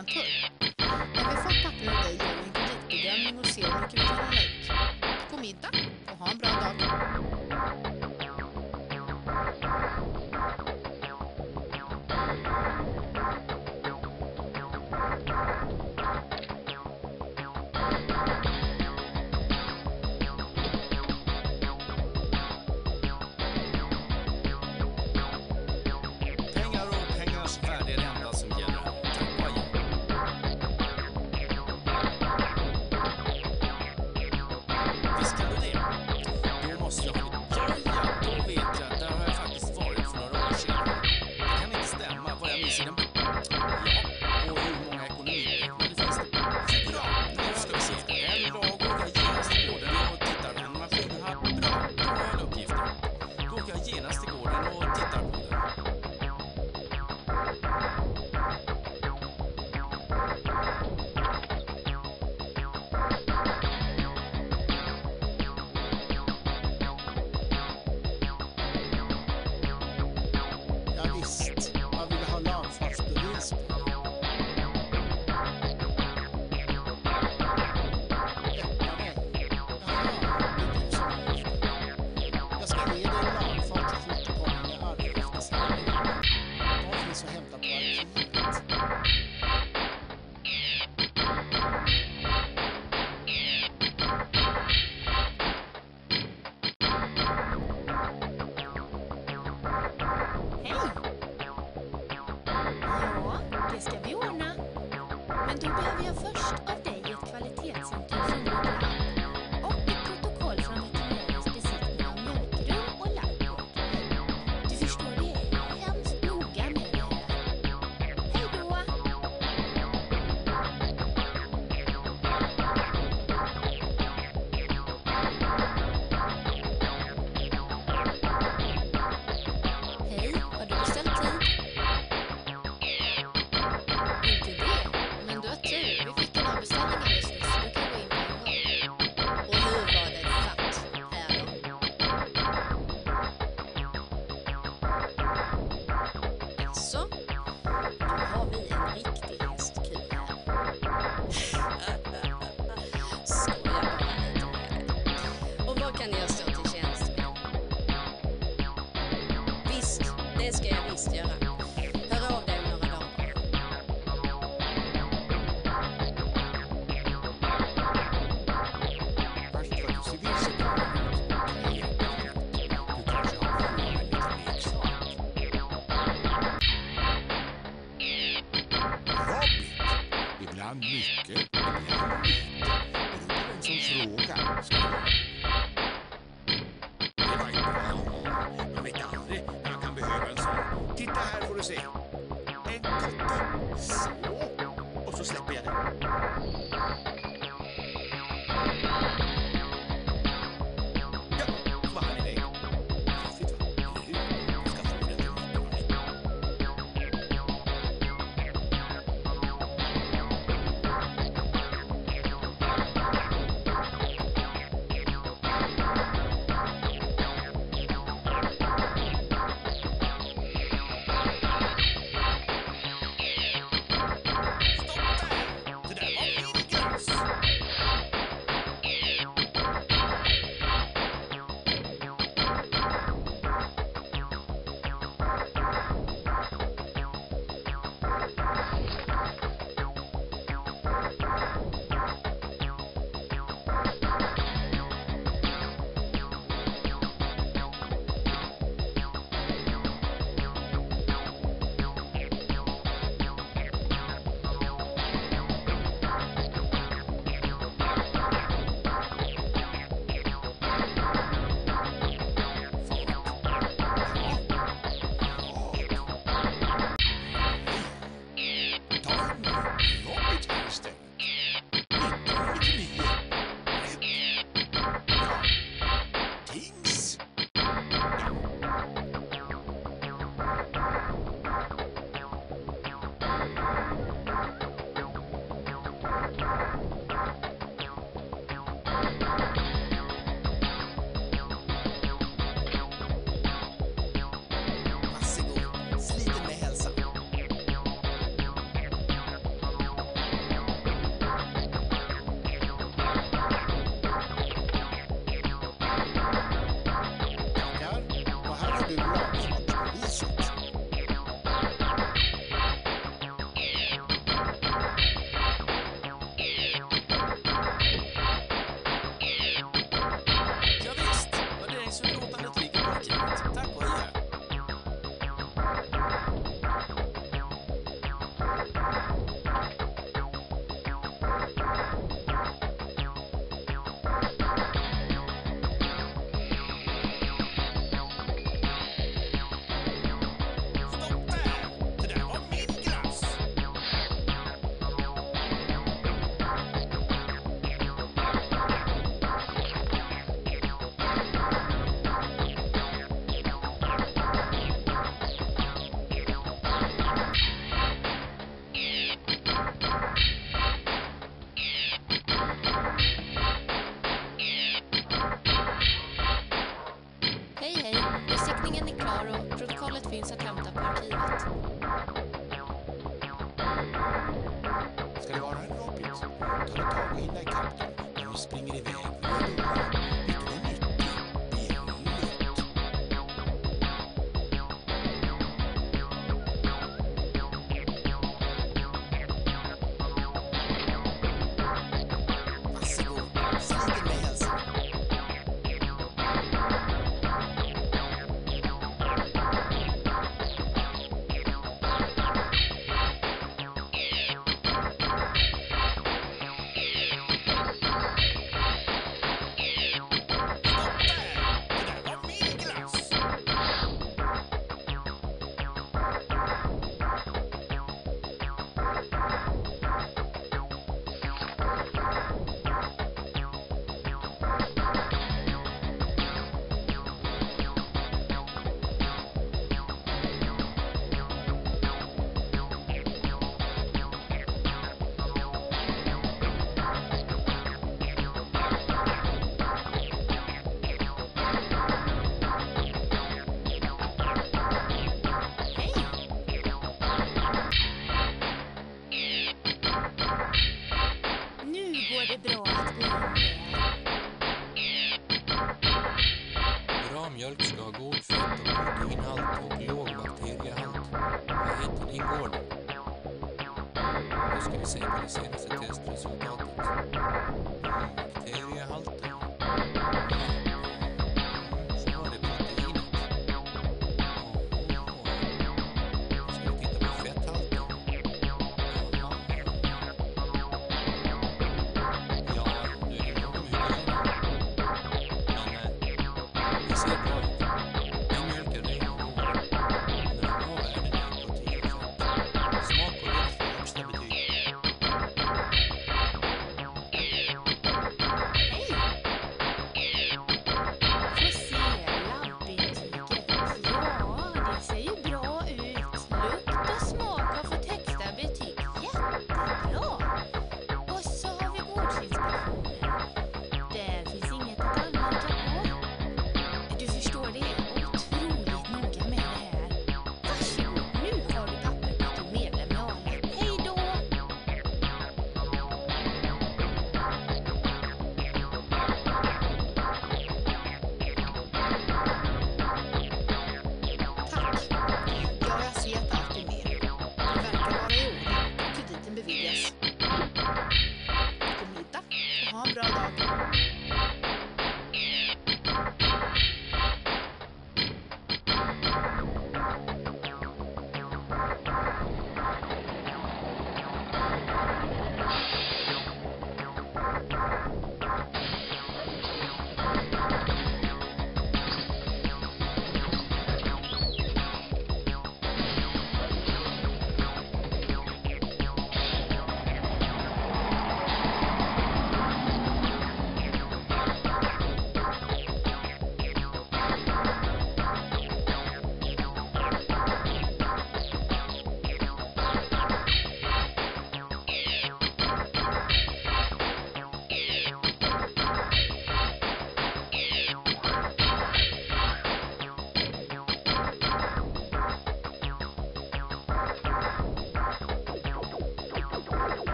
en turk. En besatt papper och dig genom en kreditbedömning och se hur mycket vi kan låna ut. God middag och ha en bra dag. die Belgier fischt. En,